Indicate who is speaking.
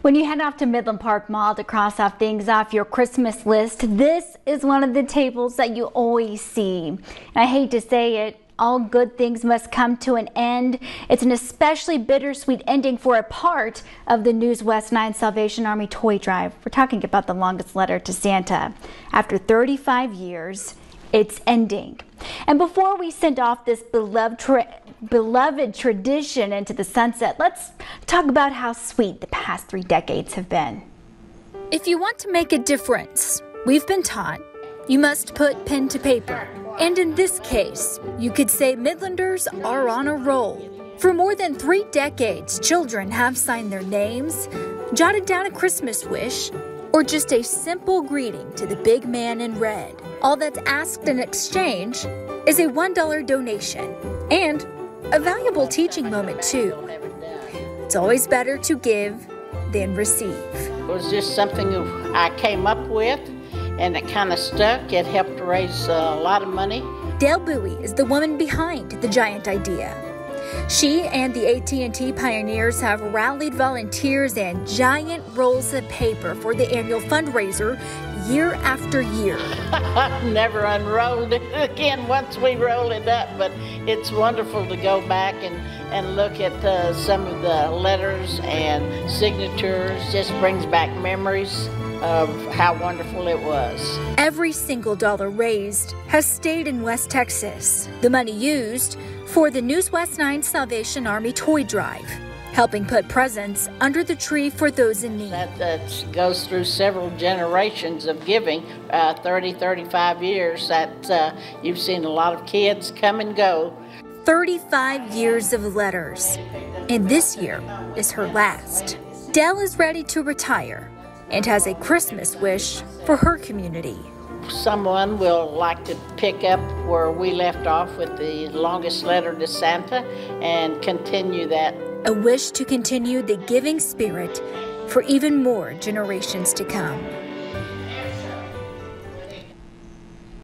Speaker 1: When you head off to Midland Park Mall to cross off things off your Christmas list, this is one of the tables that you always see. I hate to say it, all good things must come to an end. It's an especially bittersweet ending for a part of the News West 9 Salvation Army toy drive. We're talking about the longest letter to Santa. After 35 years, it's ending. And before we send off this beloved beloved tradition into the sunset, let's talk about how sweet the past three decades have been.
Speaker 2: If you want to make a difference, we've been taught you must put pen to paper. And in this case, you could say Midlanders are on a roll. For more than three decades, children have signed their names, jotted down a Christmas wish, or just a simple greeting to the big man in red. All that's asked in exchange is a $1 donation and a valuable teaching moment, too. It's always better to give than receive.
Speaker 3: It was just something I came up with, and it kind of stuck. It helped raise a lot of money.
Speaker 2: Del Bowie is the woman behind the giant idea. She and the AT&T pioneers have rallied volunteers and giant rolls of paper for the annual fundraiser year after year.
Speaker 3: I've never unrolled it again once we roll it up, but it's wonderful to go back and, and look at uh, some of the letters and signatures. Just brings back memories of how wonderful it was.
Speaker 2: Every single dollar raised has stayed in West Texas. The money used for the News West 9 Salvation Army Toy Drive helping put presents under the tree for those in need.
Speaker 3: That, that goes through several generations of giving, uh, 30, 35 years, that uh, you've seen a lot of kids come and go.
Speaker 2: 35 years of letters, and this year is her last. Del is ready to retire and has a Christmas wish for her community
Speaker 3: someone will like to pick up where we left off with the longest letter to Santa and continue that.
Speaker 2: A wish to continue the giving spirit for even more generations to come.